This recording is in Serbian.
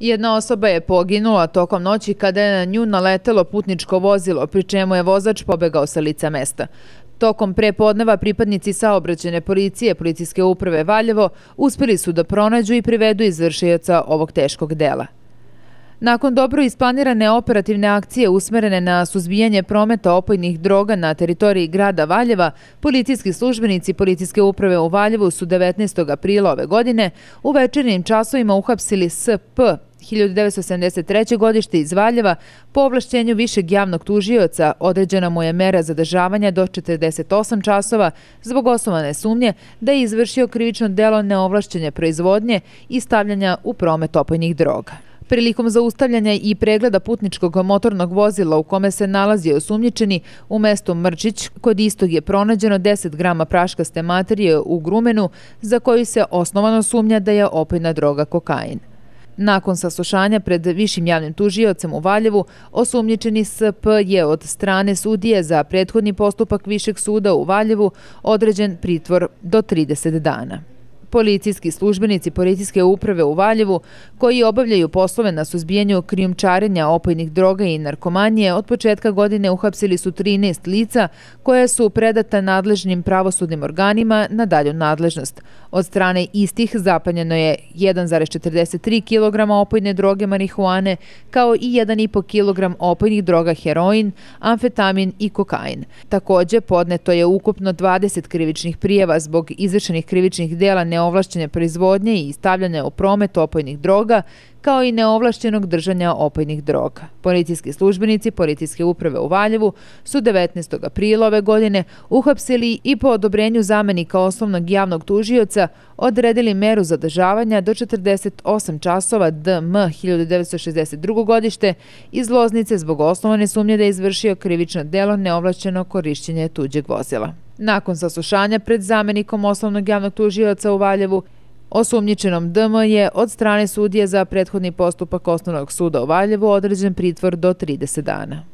Jedna osoba je poginula tokom noći kada je na nju naletelo putničko vozilo, pri čemu je vozač pobegao sa lica mesta. Tokom prepodneva pripadnici saobraćene policije Policijske uprave Valjevo uspeli su da pronađu i privedu izvršioca ovog teškog dela. Nakon dobro isplanirane operativne akcije usmerene na suzbijanje prometa opojnih droga na teritoriji grada Valjeva, policijski službenici Policijske uprave u Valjevu su 19. aprila ove godine u večernim časovima uhapsili SP 1973. godište iz Valjeva po ovlašćenju višeg javnog tužioca određena mu je mera zadržavanja do 48 časova zbog osnovane sumnje da je izvršio krivično delo neovlašćenja proizvodnje i stavljanja u promet opojnih droga. Prilikom zaustavljanja i pregleda putničkog motornog vozila u kome se nalazi osumnjičeni u mestu Mrčić, kod istog je pronađeno 10 grama praškaste materije u grumenu za koju se osnovano sumnja da je opojna droga kokain. Nakon saslušanja pred višim javnim tužiocem u Valjevu, osumnjičeni SP je od strane sudije za prethodni postupak Višeg suda u Valjevu određen pritvor do 30 dana. Policijski službenici Policijske uprave u Valjevu, koji obavljaju poslove na suzbijanju krijumčarenja opojnih droga i narkomanije, od početka godine uhapsili su 13 lica koje su predata nadležnim pravosudnim organima na dalju nadležnost. Od strane istih zapanjeno je 1,43 kg opojne droge marihuane, kao i 1,5 kg opojnih droga heroin, amfetamin i kokain. Takođe, podneto je ukupno 20 krivičnih prijeva zbog izvršenih krivičnih dela neovlašćenih neovlašćene proizvodnje i stavljanja u promet opojnih droga, kao i neovlašćenog držanja opojnih droga. Policijski službenici Policijske uprave u Valjevu su 19. aprila ove godine uhapsili i po odobrenju zamenika osnovnog javnog tužioca odredili meru zadržavanja do 48 časova DM 1962. godište iz Loznice zbog osnovane sumnje da je izvršio krivično delo neovlašćeno korišćenje tuđeg vozila. Nakon saslušanja pred zamenikom osnovnog javnog tužioca u Valjevu, osumnjičenom DM je od strane sudije za prethodni postupak osnovnog suda u Valjevu određen pritvor do 30 dana.